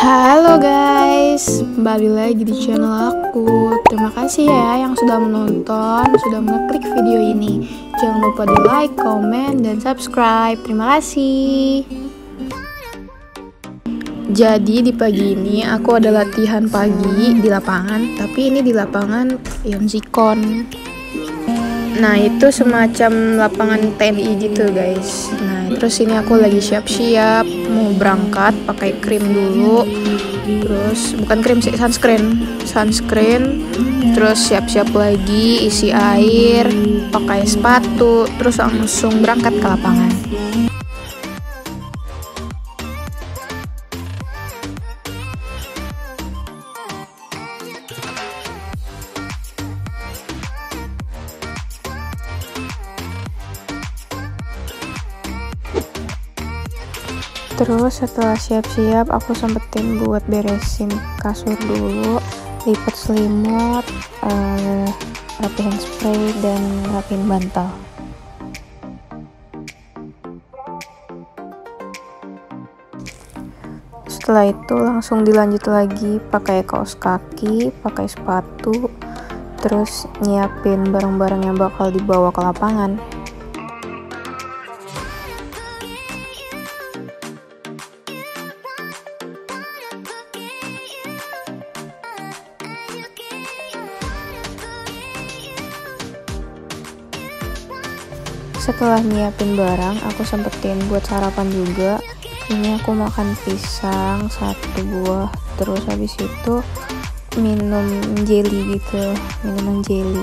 Halo guys, kembali lagi di channel aku. Terima kasih ya yang sudah menonton, sudah mengeklik video ini. Jangan lupa di like, komen, dan subscribe. Terima kasih. Jadi di pagi ini aku ada latihan pagi di lapangan, tapi ini di lapangan Yonzikon. Nah itu semacam lapangan TNI gitu guys. Nah terus ini aku lagi siap-siap mau berangkat pakai krim dulu. Terus bukan krim sih sunscreen, sunscreen. Terus siap-siap lagi isi air, pakai sepatu, terus langsung berangkat ke lapangan. Terus setelah siap-siap aku sempetin buat beresin kasur dulu, lipat selimut, uh, rapihin spray dan rapihin bantal. Setelah itu langsung dilanjut lagi pakai kaos kaki, pakai sepatu, terus nyiapin barang-barang yang bakal dibawa ke lapangan. Setelah nyiapin barang aku sempetin buat sarapan juga. Ini aku makan pisang satu buah. Terus habis itu minum jelly gitu minuman jelly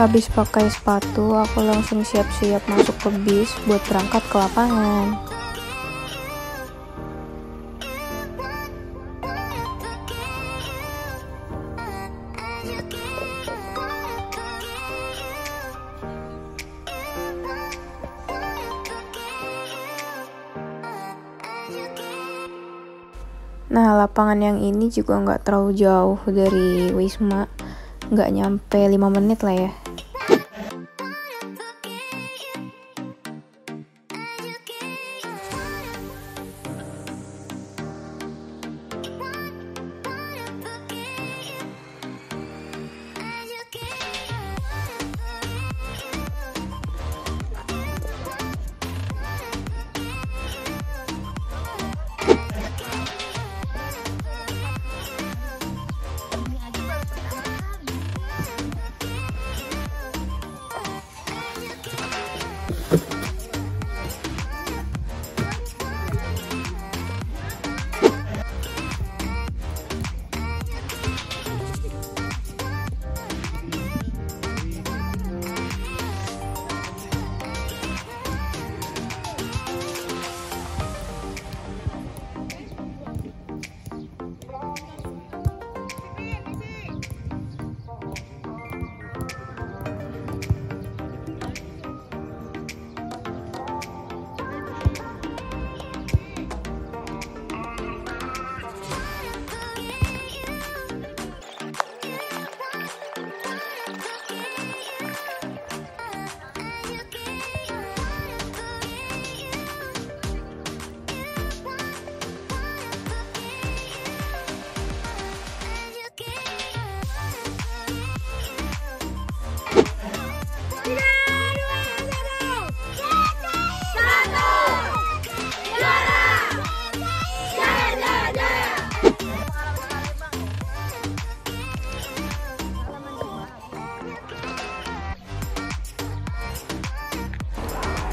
Habis pakai sepatu, aku langsung siap-siap masuk ke bis buat berangkat ke lapangan. Nah, lapangan yang ini juga nggak terlalu jauh dari Wisma, nggak nyampe 5 menit lah ya.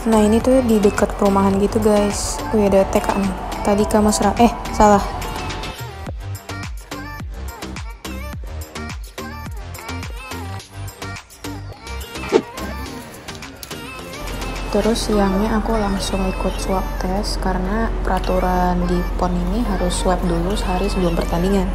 Nah ini tuh di dekat perumahan gitu guys. Oh ya ada TK nih. Tadi Kamasra. Eh salah. Terus siangnya aku langsung ikut swab test karena peraturan di PON ini harus swab dulu sehari sebelum pertandingan.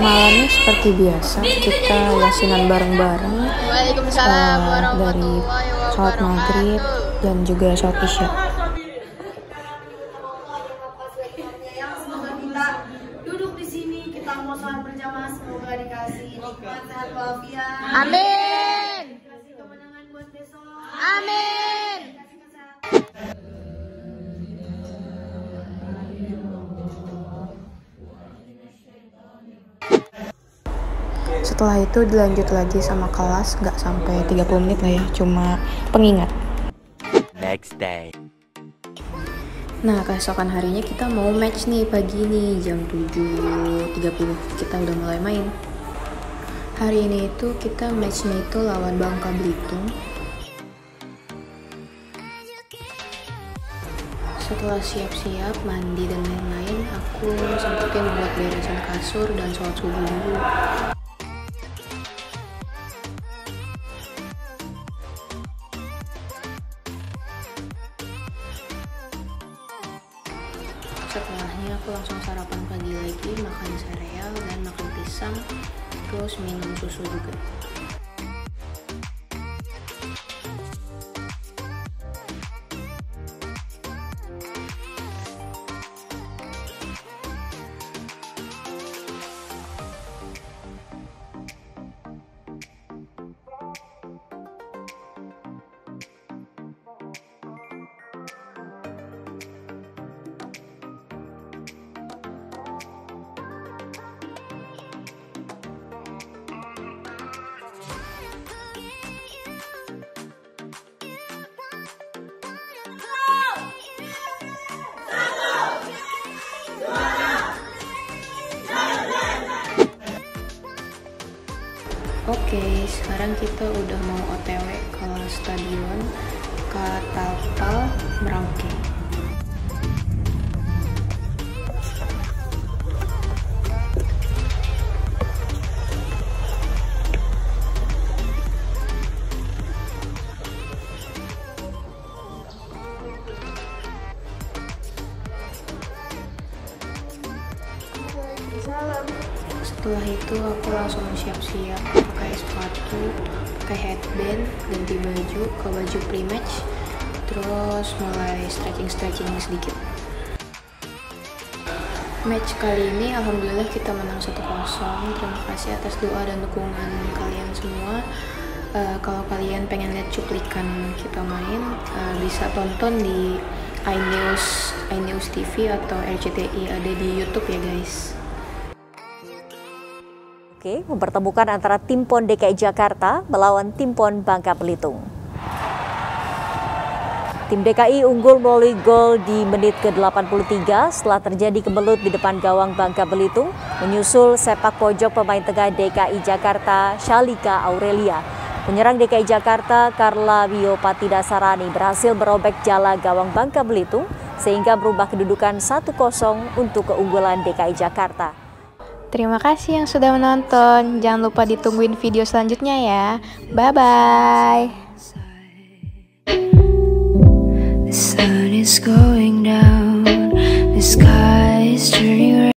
Malamnya seperti biasa kita yasinan bareng-bareng uh, dari sholat maghrib dan juga sholat isya. Setelah itu dilanjut lagi sama kelas nggak sampai 30 menit lah ya, cuma pengingat. Next day. Nah, keesokan harinya kita mau match nih pagi nih jam 7.30 kita udah mulai main. Hari ini itu kita matchnya itu lawan Bangka Belitung. Setelah siap-siap, mandi dan lain-lain, aku sempetin buat beresin kasur dan sholat subuh dulu. Makan sereal dan makan pisang, terus minum susu juga. Oke, sekarang kita udah mau OTW ke stadion Katalpal Merauke. Setelah itu aku langsung siap-siap pakai sepatu, pakai headband, ganti baju ke baju pre-match, terus mulai stretching-stretching sedikit. Match kali ini alhamdulillah kita menang 1-0. Terima kasih atas doa dan dukungan kalian semua. Eh, kalau kalian pengen lihat cuplikan kita main, eh, bisa tonton di iNews, iNews TV atau RCTI ada di YouTube ya guys. Oke, mempertemukan antara tim PON DKI Jakarta melawan tim PON Bangka Belitung. Tim DKI unggul melalui gol di menit ke-83 setelah terjadi kemelut di depan gawang Bangka Belitung, menyusul sepak pojok pemain tengah DKI Jakarta, Shalika Aurelia. Penyerang DKI Jakarta, Carla Biopati Dasarani berhasil merobek jala gawang Bangka Belitung sehingga berubah kedudukan 1-0 untuk keunggulan DKI Jakarta. Terima kasih yang sudah menonton. Jangan lupa ditungguin video selanjutnya ya. Bye bye.